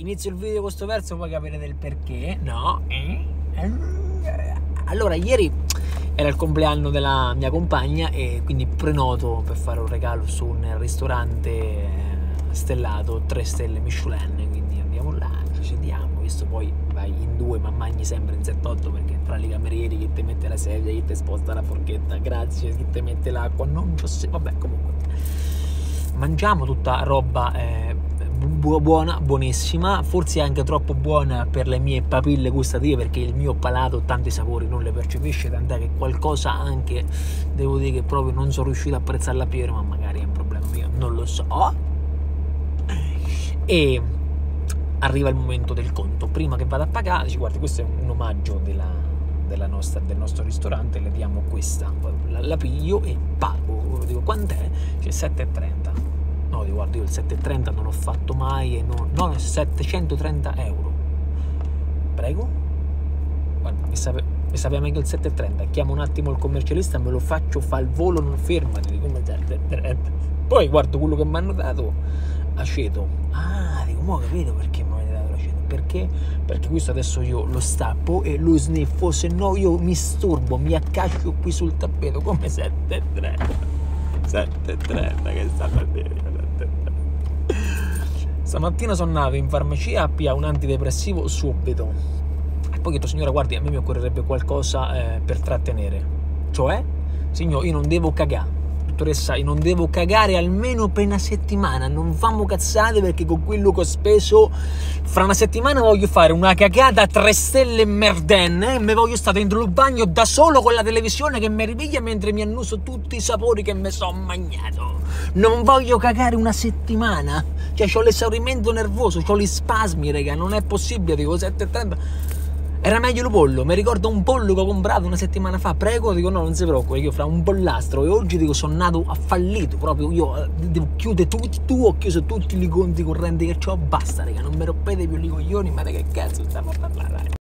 inizio il video con questo verso, poi capire del perché. No. Allora, ieri era il compleanno della mia compagna e quindi prenoto per fare un regalo su un ristorante stellato 3 stelle Michelin, quindi andiamo là, ci sediamo, visto poi vai in due ma mangi sempre in 7-8 perché tra i camerieri chi ti mette la sedia, chi ti sposta la forchetta, grazie, chi ti mette l'acqua, non so vabbè comunque mangiamo tutta roba eh, buona, buonissima, forse anche troppo buona per le mie papille gustative perché il mio palato tanti sapori non le percepisce, tant'è che qualcosa anche devo dire che proprio non sono riuscito a apprezzarla più, ma magari è un problema mio, non lo so. E arriva il momento del conto. Prima che vada a pagare, dice guarda, questo è un omaggio della, della nostra, del nostro ristorante, le diamo questa. La, la piglio e pago. Dico quant'è? C'è 7,30 no di guarda io il 730 non l'ho fatto mai e non, no 730 euro. Prego? Guarda mi, sape, mi sapeva meglio il 730 chiamo un attimo il commercialista me lo faccio fa il volo non fermati come 730 poi guardo quello che mi hanno dato aceto. Ah dico mo capito perché mi avete dato l'aceto? Perché? perché questo adesso io lo stappo e lo sniffo se no io mi sturbo mi accascio qui sul tappeto come 730 7.30 che sta a dire Stamattina sono andato in farmacia a pigliare un antidepressivo subito. E poi ho detto, signora, guardi, a me mi occorrerebbe qualcosa eh, per trattenere. Cioè, signor, io non devo cagare. Dottoressa, io non devo cagare almeno per una settimana. Non famo cazzate perché con quello che ho speso, fra una settimana voglio fare una cagata a tre stelle merden e mi voglio stare dentro il bagno da solo con la televisione che mi ripiglia mentre mi annuso tutti i sapori che mi sono mangiato. Non voglio cagare una settimana. Cioè, ho l'esaurimento nervoso, ho gli spasmi, raga. Non è possibile, dico 7,30. Era meglio il pollo, mi ricordo un pollo che ho comprato una settimana fa, prego, dico no, non si preoccupi, io fra un pollastro e oggi dico sono nato a fallito, proprio io eh, devo chiudere tutti, tu ho chiuso tutti i conti correnti che ho, basta raga, non mi rompete più i coglioni, ma che cazzo stiamo a parlare?